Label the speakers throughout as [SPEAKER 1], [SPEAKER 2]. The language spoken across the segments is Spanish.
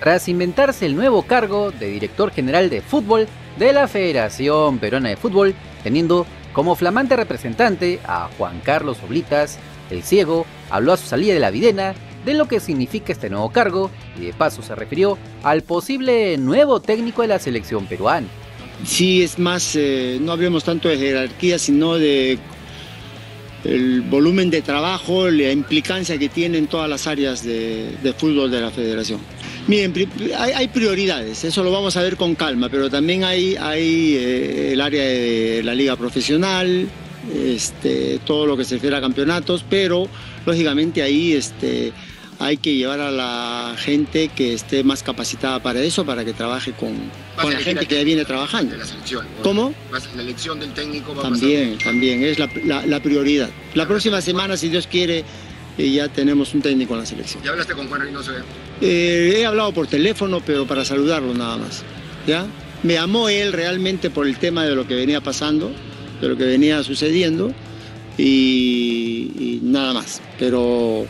[SPEAKER 1] tras inventarse el nuevo cargo de director general de fútbol de la Federación Peruana de Fútbol, teniendo como flamante representante a Juan Carlos Oblitas, el ciego, habló a su salida de la Videna de lo que significa este nuevo cargo y de paso se refirió al posible nuevo técnico de la selección peruana.
[SPEAKER 2] Sí, es más, eh, no hablemos tanto de jerarquía, sino de el volumen de trabajo, la implicancia que tiene en todas las áreas de, fútbol de la federación. Miren, hay, prioridades, eso lo vamos a ver con calma, pero también hay, hay eh, el área de la liga profesional, este, todo lo que se refiere a campeonatos, pero lógicamente ahí este, hay que llevar a la gente que esté más capacitada para eso, para que trabaje con, la gente que ya viene trabajando.
[SPEAKER 3] La selección,
[SPEAKER 2] ¿Cómo?
[SPEAKER 3] La elección del técnico
[SPEAKER 2] va También, a también, es la, prioridad. La próxima semana, si Dios quiere, eh, ya tenemos un técnico en la selección.
[SPEAKER 3] ¿Ya hablaste con Juan Reynoso?
[SPEAKER 2] Eh, he hablado por teléfono, pero para saludarlo nada más. ¿Ya? Me amó él realmente por el tema de lo que venía pasando, de lo que venía sucediendo y nada más. Pero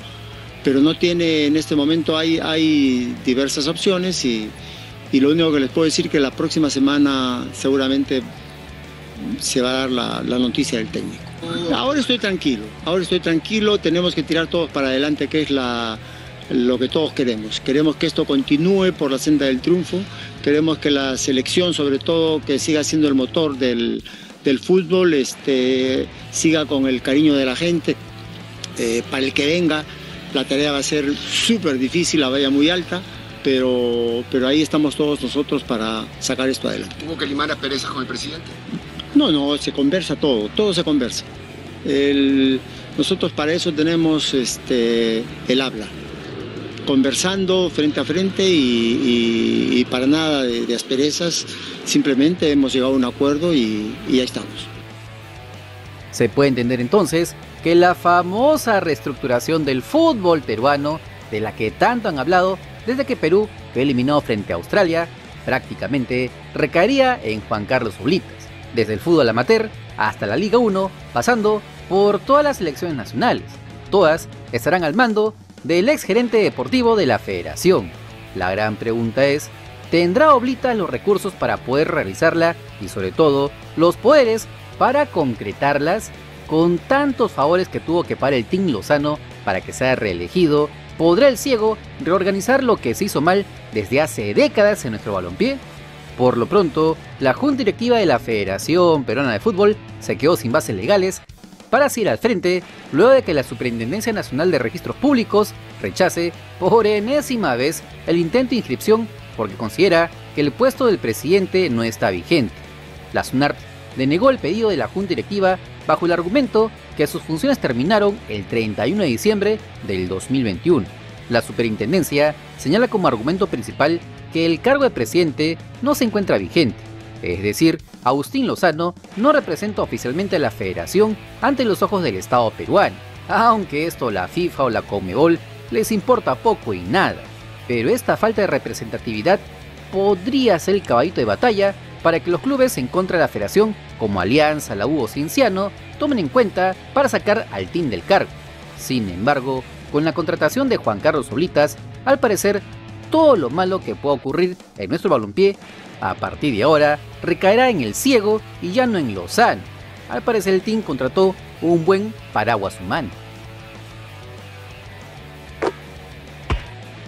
[SPEAKER 2] pero no tiene, en este momento hay, hay diversas opciones y, lo único que les puedo decir es que la próxima semana seguramente se va a dar la, noticia del técnico. Ahora estoy tranquilo, ahora estoy tranquilo, tenemos que tirar todos para adelante, que es la, lo que todos queremos. Queremos que esto continúe por la senda del triunfo, queremos que la selección, sobre todo, que siga siendo el motor del, fútbol, este, siga con el cariño de la gente, eh, para el que venga la tarea va a ser súper difícil, la valla muy alta, pero, pero ahí estamos todos nosotros para sacar esto adelante.
[SPEAKER 3] ¿Tuvo que limar perezas con el presidente?
[SPEAKER 2] No, no, se conversa todo, todo se conversa. nosotros para eso tenemos este, el habla, conversando frente a frente y, para nada de, asperezas, simplemente hemos llegado a un acuerdo y, y ahí estamos.
[SPEAKER 1] Se puede entender entonces que la famosa reestructuración del fútbol peruano, de la que tanto han hablado desde que Perú fue eliminado frente a Australia, prácticamente recaería en Juan Carlos Oblitas, desde el fútbol amateur hasta la Liga 1, pasando por todas las selecciones nacionales. Todas estarán al mando del ex gerente deportivo de la federación. La gran pregunta es, ¿tendrá Oblitas los recursos para poder realizarla y sobre todo los poderes para concretarlas? Con tantos favores que tuvo que pagar el Team Lozano para que sea reelegido, ¿podrá el ciego reorganizar lo que se hizo mal desde hace décadas en nuestro balompié? Por lo pronto, la Junta Directiva de la Federación Peruana de Fútbol se quedó sin bases legales para seguir al frente luego de que la Superintendencia Nacional de Registros Públicos rechace por enésima vez el intento de inscripción porque considera que el puesto del presidente no está vigente. La SUNARP denegó el pedido de la Junta Directiva bajo el argumento que sus funciones terminaron el 31 de diciembre del 2021. La superintendencia señala como argumento principal que el cargo de presidente no se encuentra vigente, es decir, Agustín Lozano no representa oficialmente a la federación ante los ojos del Estado peruano, aunque esto la FIFA o la Comebol les importa poco y nada. Pero esta falta de representatividad podría ser el caballito de batalla para que los clubes en contra de la federación, como Alianza, la U o Cinciano, tomen en cuenta para sacar al team del cargo. Sin embargo, con la contratación de Juan Carlos Solitas, al parecer, todo lo malo que pueda ocurrir en nuestro balompié, a partir de ahora, recaerá en el ciego y ya no en Lozano. Al parecer el team contrató un buen paraguas humano.